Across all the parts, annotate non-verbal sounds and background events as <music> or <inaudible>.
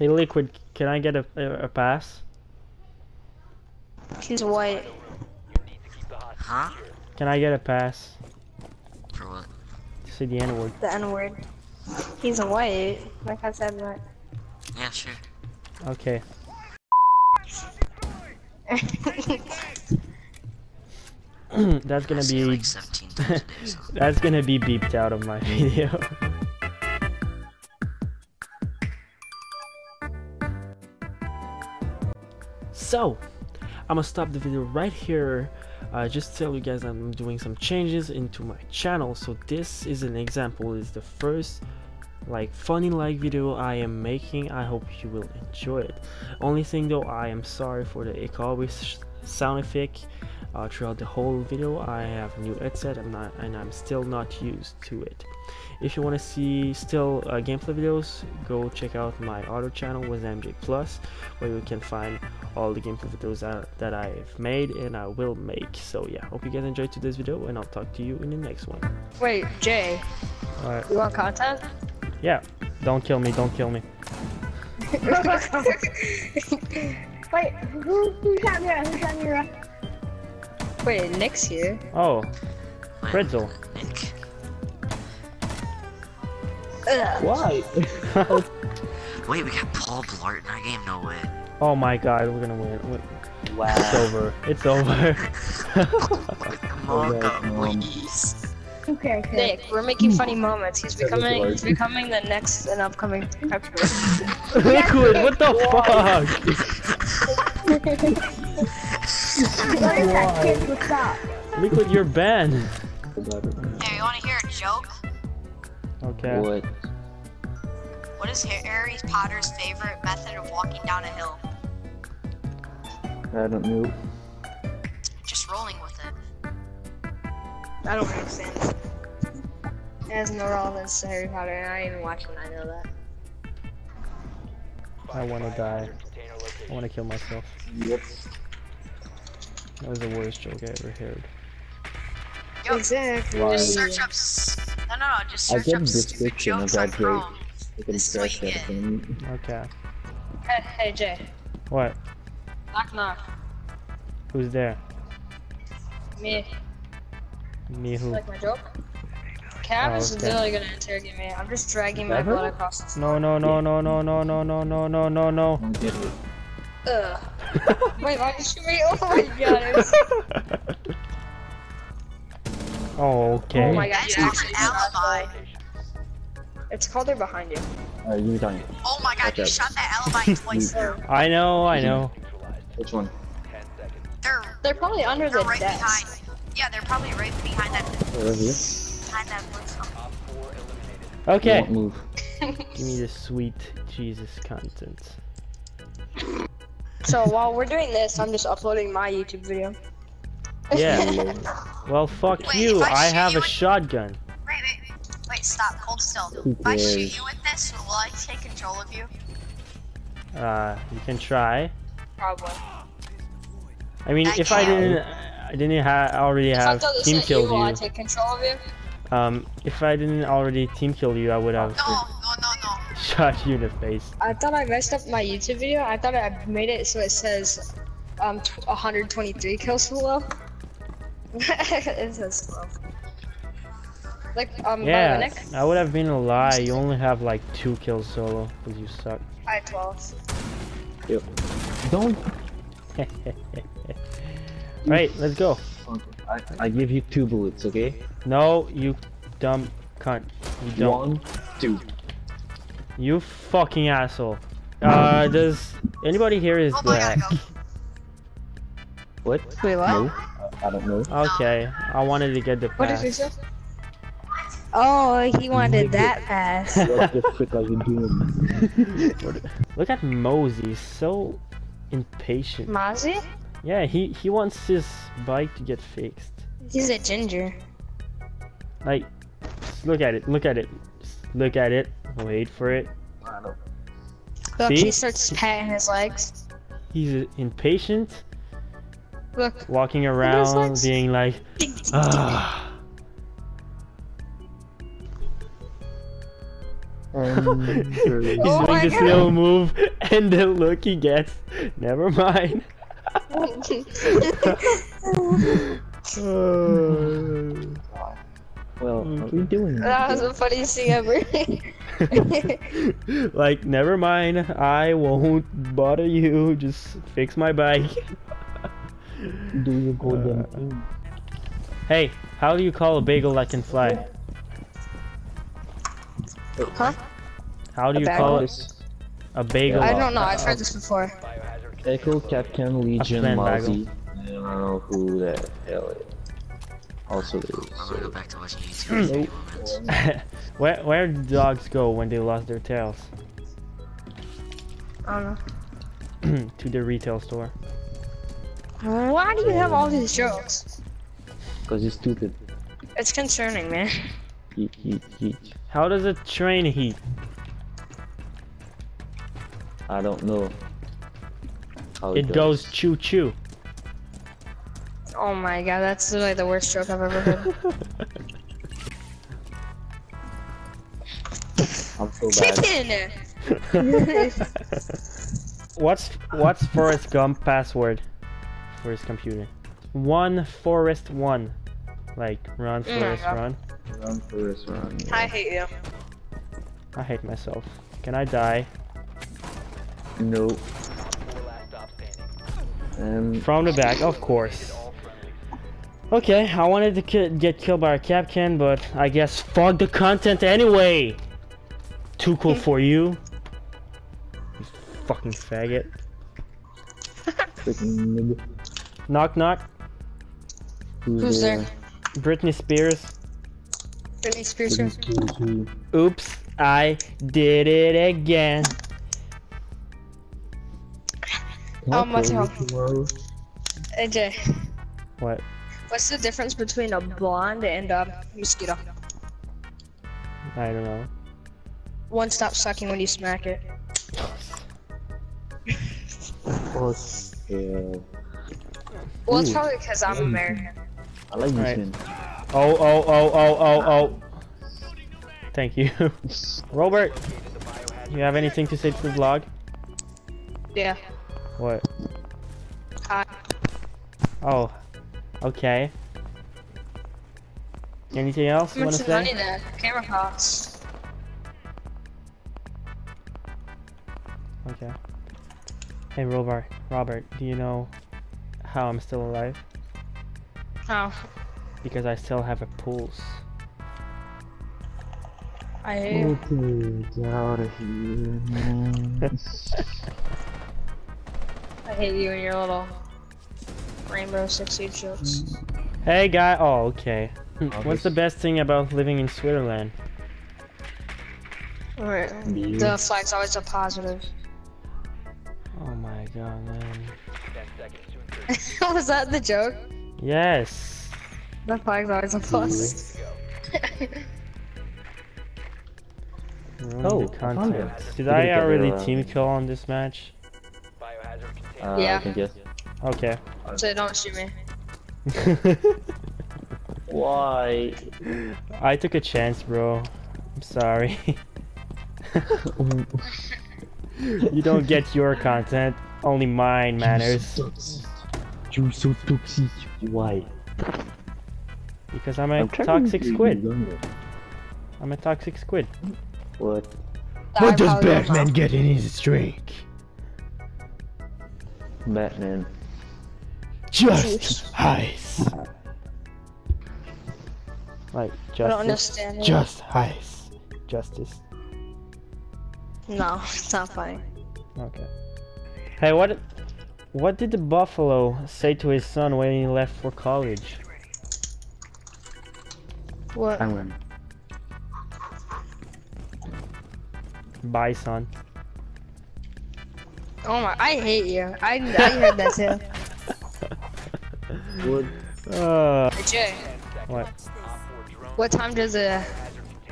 Hey, Liquid, can I get a, a, a pass? He's white. Huh? Can I get a pass? For what? To say the N word. The N word. He's white. Like I said, right. Yeah, sure. Okay. <laughs> That's gonna I say it be like 17 times a day, so. <laughs> that's gonna be beeped out of my <laughs> video. So, I'm gonna stop the video right here. Uh, just tell you guys I'm doing some changes into my channel. So this is an example. Is the first like funny like video I am making. I hope you will enjoy it. Only thing though, I am sorry for the echo sound effect uh, throughout the whole video. I have a new headset and, not, and I'm still not used to it. If you want to see still uh, gameplay videos, go check out my other channel with MJ Plus, where you can find all the gameplay videos that, that I've made and I will make. So yeah, hope you guys enjoyed today's video, and I'll talk to you in the next one. Wait, Jay. You want content? yeah, don't kill me, don't kill me. <laughs> Wait, who, who shot Mira? Who shot Mira? Wait, Nick's here. Oh, Wait, Pretzel. Nick. Why? <laughs> Wait, we got Paul Blart in our game? No way. oh my god, we're gonna win. Wait, It's over. It's over. Come on, that, please. Who cares? Nick, we're making funny moments. He's becoming he's becoming the next and upcoming Pepper. <laughs> Liquid, what the fuck? <laughs> What is that kid? What's up? Liquid, you're banned. Hey, you want to hear a joke? Okay. What? What is Harry Potter's favorite method of walking down a hill? I don't know. Just rolling with it. I don't make sense. It has no relevance to Harry Potter, and I ain't even watching. I know that. I wanna die. I wanna kill myself. Yep. That was the worst joke I ever heard. Yo, Exactly. Why? just search up. No, no, no. Just search get up stupid description of that joke. Chrome. Can This is what scratch you that get. thing. Okay. Hey, hey, Jay. What? Knock knock. Who's there? Me. Me who? Like my joke? Oh, Cav Oh, is okay. literally gonna interrogate me. I'm just dragging my Never? blood across the No, no, no, no, no, no, no, no, no, no, no, no. Don't get it. Ugh. <laughs> Wait, why did you me? Oh my god. <laughs> oh, okay. Oh my god. That's you called an alibi. It's called they're behind you. Alright, give me time. Oh my god, you Okay. shot that alibi <laughs> twice. So, I know, I know. Which one? They're, they're probably under they're the right desk. behind. Yeah, they're probably right behind that right here. behind that. Okay. Move. Give me the sweet Jesus content. So while we're doing this, I'm just uploading my YouTube video. Yeah. <laughs> Well, fuck Wait, you. I I have you a with- shotgun. Wait, wait, wait, stop, hold still. Who If I shoot you with this, will I take control of you? Uh, you can try. Probably. I mean, I if I can't. didn't, I didn't ha already If have throw team at you, killed will I you. take control of you? Um, if I didn't already team kill you, I would have no. Shot you in the face. I thought I messed up my YouTube video. I thought I made it so it says um 123 kills below. <laughs> it says 12. Like um by the way, Yeah, Nick, that would have been a lie. You only have like two kills solo because you suck. I had 12. Yep. Don't. <laughs> right, let's go. Okay. I, I give you two bullets, okay? No, you dumb cunt. You don't. One, two. You fucking asshole. Uh, does anybody here is Oh black? go. What? Wait, what? No. I, I don't know. Okay, I wanted to get the What did you pass. say? Oh, he wanted that pass. what the frick are you doing? Look at Mozzie, he's so impatient. Mozzie? Yeah, he he wants his bike to get fixed. He's a ginger. Like, look at it, look at it, look at it. Wait for it. I don't Look, See? he starts patting his legs. He's impatient, Look, walking around, being like, ah. Enter. <laughs> He's Oh doing my this God. little move, and the look he gets. Never mind. <laughs> <laughs> Uh, Well, what are we doing? that was the funniest thing ever. <laughs> like, never mind. I won't bother you. Just fix my bike. <laughs> Do your golden Uh, thing. Hey, how do you call a bagel that can fly? huh? How do A you bagel? call it a bagel? I don't know. I've heard this before. Echo Captain Legion plain Mozzie. I don't know who the hell it also is. I'm gonna go So. back to watching YouTube hmm. for a few moments. <laughs> where where do dogs go when they lost their tails? I don't know. <clears throat> to the retail store. Why do you have all these jokes? Cause you're stupid. It's concerning, man. Yeet, yeet, yeet. How does a train heat? I don't know. How It goes choo choo. Oh my god, that's like the worst joke I've ever heard. I'm so bad. Chicken! <laughs> What's what's Forrest Gump password for his computer? One Forrest one. Like run Mm, Forrest yeah. run. Run for this run. I hate you. I hate myself. Can I die? No. Um, From the back, of course. Okay, I wanted to ki get killed by a Kapkan, but I guess fuck the content anyway. Too cool for you. You fucking faggot. Knock knock. Who's there? Britney Spears. Britney Spears. Who- Oops, I did it again. Oh, my Okay, God. AJ, What? What's the difference between a blonde and a mosquito? I don't know. One stops sucking when you smack it. Oh. Well, it's probably because I'm American. I like this Right. one. Oh, oh, oh, oh, oh, oh. Thank you. <laughs> Robert, you have anything to say to the vlog? Yeah. What? Hi. Oh, okay. Anything else you How want much to money say? camera costs? Okay. Hey, Robert. Robert, do you know how I'm still alive? Oh, Because I still have a pulse. I hate you. Okay, get out of here. <laughs> I hate you and your little Rainbow Six Siege jokes. Hey, guy. Oh, okay. Oh, What's the best thing about living in Switzerland? Alright. The flag's always a positive. Oh my god, man. <laughs> Was that the joke? Yes. The flag's always a plus. Oh, the I found content. Did I gonna already team kill on this match? Uh, Yeah. I think yes. Okay. so don't shoot me. <laughs> Why? I took a chance, bro. I'm sorry. <laughs> you don't get your content, only mine matters. You're so toxic. Why? Because I'm a trying toxic to squid. I'm a toxic squid. What? What does Batman get in his drink? Batman. Just ice. Like justice. I don't understand. Just ice. Justice. No, it's not funny. Okay. Hey, what? What did the buffalo say to his son when he left for college? What? Penguin. Bye, son. Oh my, I hate you. I, I heard that too. <laughs> What? Uh, Hey, Jay, what? what time does a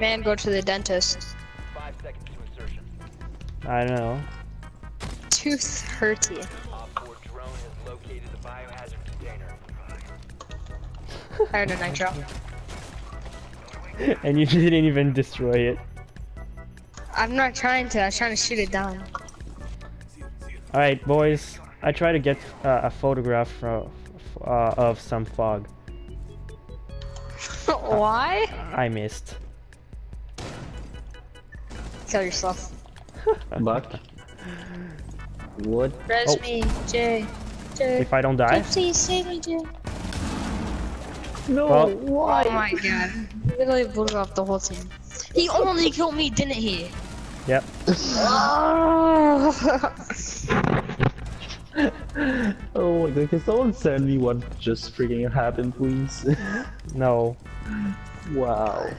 man go to the dentist? I don't know. 230. <laughs> I heard a nitro. and you <laughs> didn't even destroy it. I'm not trying to. I was trying to shoot it down. All right, boys. I try to get uh, a photograph from, uh, of some fog. <laughs> Why? I missed. Kill yourself. <laughs> But what? Res Oh. me, Jay. Jay. If I don't die, Please save me, Jay. No. Well- why? Oh my god. He Literally blew off the whole team. He only killed me, didn't he? yep. <laughs> <laughs> Oh. My god! Can someone send me what just freaking happened, please? <laughs> No. wow.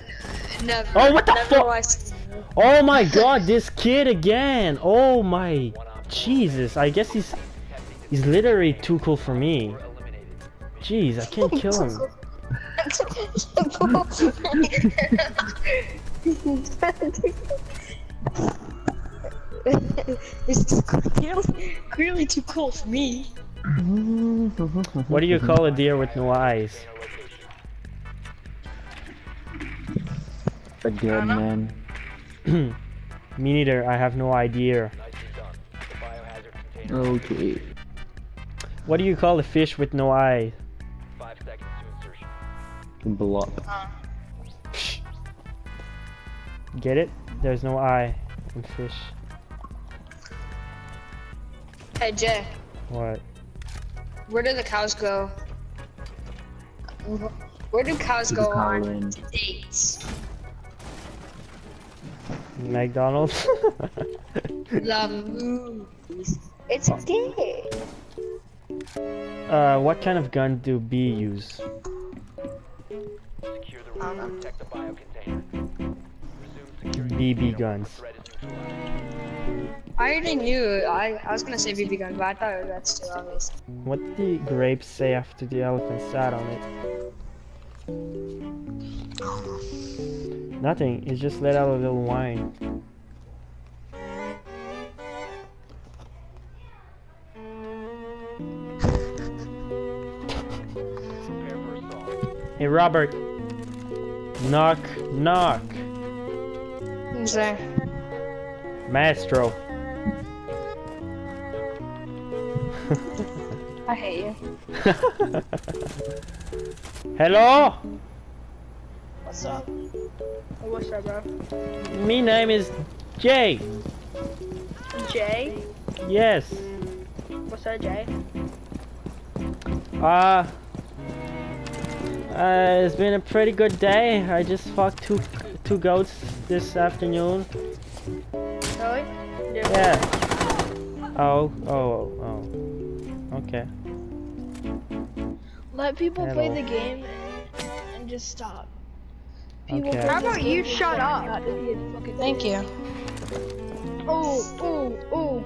never. Oh, what the fuck? will I see you. Oh my god, this kid again! Oh my Jesus, I guess he's he's literally too cool for me. Jeez, I can't kill him. <laughs> <laughs> it's clearly, clearly too cool for me. What do you call a deer with no eyes? A dead man. <clears throat> Me neither, I have no idea. Okay. What do you call a fish with no eye? Block. Uh. Get it? There's no eye in fish. Hey Jay, What? where do the cows go? Where do cows To go cow on lane. dates? McDonald's? The movies. It's gay. uh, what kind of gun do B use? Um, BB guns. I already knew. I, I was gonna say BB gun, but I thought that's too obvious. What did the grapes say after the elephant sat on it? Nothing, it just let out a little whine. Hey Robert! Knock, knock! Who's there? Maestro! I hate you. <laughs> Hello? What's up? What's up, bro? Me name is Jay. Jay? Yes. What's up, Jay? Uh, uh, it's been a pretty good day. I just fucked two two goats this afternoon. Really? Yeah. Oh, oh, oh, oh. Okay. Let people play the game and just stop. People Okay. How about you shut up? not to be a fucking- Thank you. Oh, oh, oh.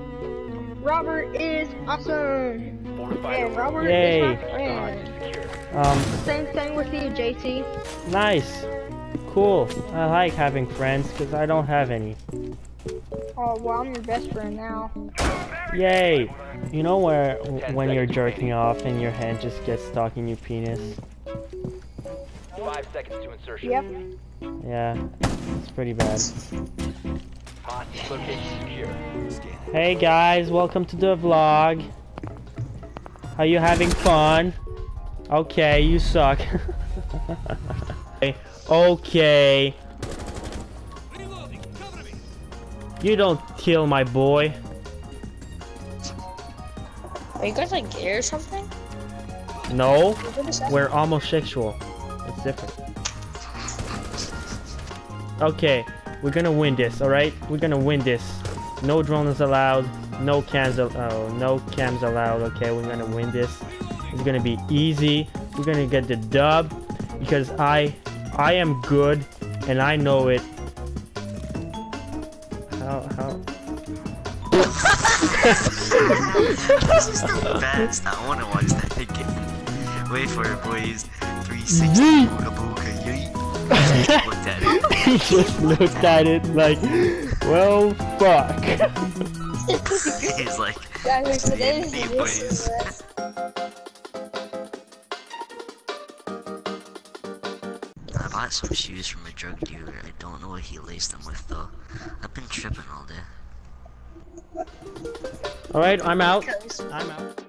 Robert is awesome. And Robert Yay. is my friend. Um, Same thing with you, JT. nice. Cool. I like having friends because I don't have any. Oh, well, I'm your best friend now. Yay. You know where when you're jerking off and your hand just gets stuck in your penis? Five seconds to insertion. Yep. Yeah, it's pretty bad. Hostage location secure. Hey guys, welcome to the vlog. Are you having fun? Okay, you suck. <laughs> okay. You don't kill my boy. Are you guys like gay or something? No, What is that? we're homosexual. It's different. Okay, we're gonna win this, alright? We're gonna win this. No drones allowed, no cams oh, no cams allowed, okay? We're gonna win this. It's gonna be easy. We're gonna get the dub because I I am good and I know it. How how this is the best. I want to watch that again. Wait for it, boys. 360 Yeet. booga booga yeet. Looked at it. <laughs> he just looked at it like, well, fuck. <laughs> He's like, Guys, today's <laughs> bought some shoes from a drug dealer. I don't know what he laced them with though. I've been tripping all day. All right, I'm out. I'm out.